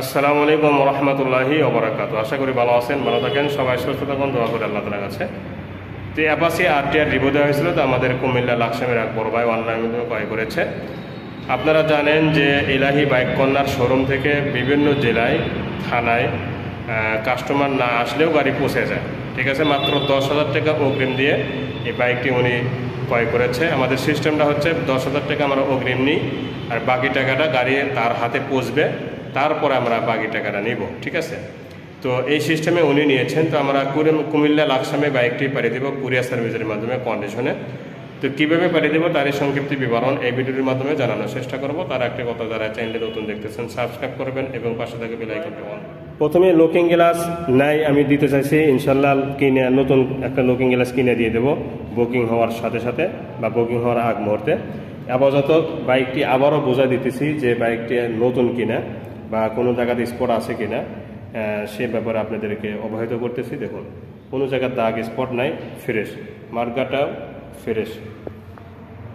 আসসালামু আলাইকুম রহমতুল্লাহি ওবরাকাত আশা করি ভালো আছেন, ভালো থাকেন। সবাই সুস্থ থাকুন, দোয়া করে আল্লাহ তালার কাছে। তো অ্যাপাসি আর টি আর রিভিউ দেওয়া হয়েছিল, তো আমাদের কুমিল্লা লাকসামের এক বড় ভাই অনলাইন ক্রয় করেছে। আপনারা জানেন যে ইলাহি বাইক কর্নার শোরুম থেকে বিভিন্ন জেলায়, থানায় কাস্টমার না আসলেও গাড়ি পৌঁছে যায়। ঠিক আছে, মাত্র দশ হাজার টাকা অগ্রিম দিয়ে এই বাইকটি উনি ক্রয় করেছে। আমাদের সিস্টেমটা হচ্ছে দশ হাজার টাকা আমরা অগ্রিম নিই, আর বাকি টাকাটা গাড়ি তার হাতে পৌঁছবে। তারপরে আমরা বাকি টাকাটা নিব, ঠিক আছে? তো এই সিস্টেমে উনি নিয়েছেন, তো আমরা কুমিল্লা লাকসামে বাইকটি পাঠিয়ে দেবো কুরিয়ার সার্ভিসের মাধ্যমে কন্ডিশনে তো কীভাবে পাঠিয়ে দেবো তারই সংক্ষিপ্ত বিবরণ এই ভিডিওর মাধ্যমে জানানোর চেষ্টা করব। তার একটি কথা যারা চ্যানেলে নতুন দেখতেছেন সাবস্ক্রাইব করবেন এবং পাশে থেকে বেলাইকনটি অন প্রথমে লুকিং গ্লাস নাই, আমি দিতে চাইছি ইনশাল্লাহ কিনে, নতুন একটা লুকিং গ্লাস কিনে দিয়ে দেবো। বুকিং হওয়ার সাথে সাথে বা বুকিং হওয়ার আগ মুহূর্তে। আপাতত বাইকটি আবারও বোঝা দিতেছি যে বাইকটি নতুন কিনা। বা কোনো জায়গাতে স্পট আছে কিনা সে ব্যাপারে আপনাদেরকে অবহিত করতেছি। দেখুন, কোনো জায়গার দাগ স্পট নাই ফ্রেশ মার্কাটা ফ্রেশ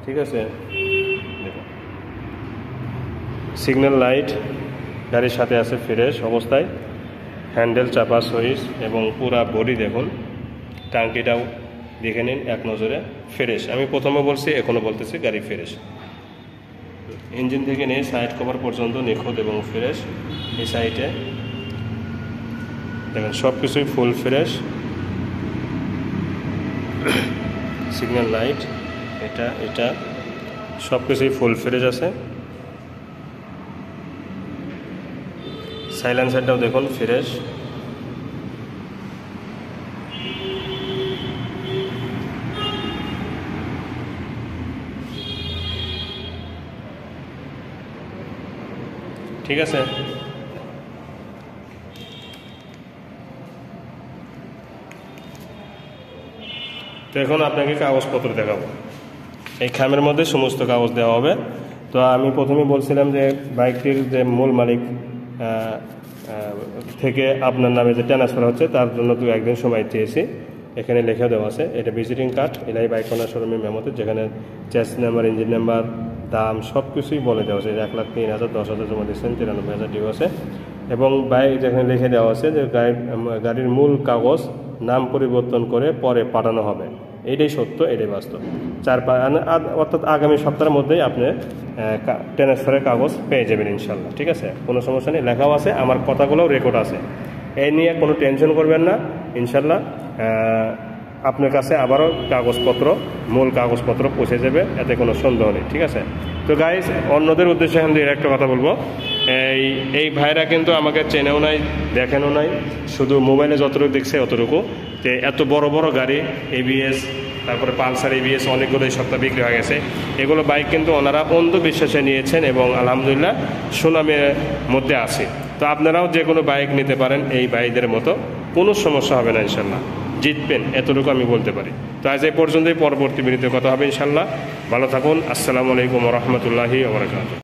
ঠিক আছে? দেখুন। সিগন্যাল লাইট গাড়ির সাথে আছে ফ্রেশ অবস্থায়। হ্যান্ডেল চাপা সুইচ এবং পুরা বডি দেখুন। টাঙ্কিটাও দেখে নিন এক নজরে ফ্রেশ আমি প্রথমে বলছি এখনও বলতেছি গাড়ি ফ্রেশ ইঞ্জিন থেকে নিয়ে সাইড কভার পর্যন্ত নিখুঁত এবং ফ্রেশ এই সাইডে দেখেন সব কিছুই ফুল ফ্রেশ সিগন্যাল লাইট এটা এটা সব কিছুই ফুল ফ্রেশ আছে। সাইলেন্সারটাও দেখুন ফ্রেশ ঠিক আছে। তো এখন আপনাকে কাগজপত্র দেখাবো। এই খামের মধ্যে সমস্ত কাগজ দেওয়া হবে। তো আমি প্রথমে বলছিলাম যে বাইকটির যে মূল মালিক থেকে আপনার নামে যে ট্রান্সফার হচ্ছে, তার জন্য তো একদিন সময় চেয়েছি। এখানে লেখা দেওয়া আছে, এটা ভিজিটিং কার্ড এলাই বাইক কর্নার শোরুমের মেমোতে যেখানে চেস নাম্বার ইঞ্জিন নাম্বার দাম সব কিছুই বলে দেওয়া আছে। এক লাখ তিন হাজার, দশ হাজার জমা দিচ্ছেন তিরানব্বই হাজার ডিউ আছে। এবং বাইক যেখানে লিখে দেওয়া আছে যে গাড়ির গাড়ির মূল কাগজ নাম পরিবর্তন করে পরে পাঠানো হবে। এটাই সত্য, এটাই বাস্তব। চার পাঁচ অর্থাৎ আগামী সপ্তাহের মধ্যেই আপনি ট্রান্সফারের কাগজ পেয়ে যাবেন ইনশাল্লাহ ঠিক আছে? কোনো সমস্যা নেই, লেখাও আছে, আমার কথাগুলোও রেকর্ড আছে। এই নিয়ে কোনো টেনশন করবেন না ইনশাল্লাহ আপনার কাছে আবারও কাগজপত্র, মূল কাগজপত্র পৌঁছে যাবে, এতে কোনো সন্দেহ নেই, ঠিক আছে? তো গাইজ অন্যদের উদ্দেশ্যে আমি একটা কথা বলব। এই এই ভাইরা কিন্তু আমাকে চেনেও নাই, দেখেনও নাই, শুধু মোবাইলে যতটুকু দেখছে অতটুকু। যে এত বড় বড় গাড়ি এবিএস তারপরে পালসার এবিএস অনেকগুলো এই সপ্তাহ বিক্রি হয়ে গেছে। এগুলো বাইক কিন্তু ওনারা অন্ধবিশ্বাসে নিয়েছেন এবং আলহামদুলিল্লাহ সুনামের মধ্যে আছে। তো আপনারাও যে কোনো বাইক নিতে পারেন এই বাইকদের মতো, কোনো সমস্যা হবে না ইনশাল্লাহ জিতবেন, এতটুকু আমি বলতে পারি। তো আজ এই পর্যন্তই, পরবর্তী বিনীত কথা হবে ইনশাল্লাহ ভালো থাকুন, আসসালামু আলাইকুম রহমতুল্লাহি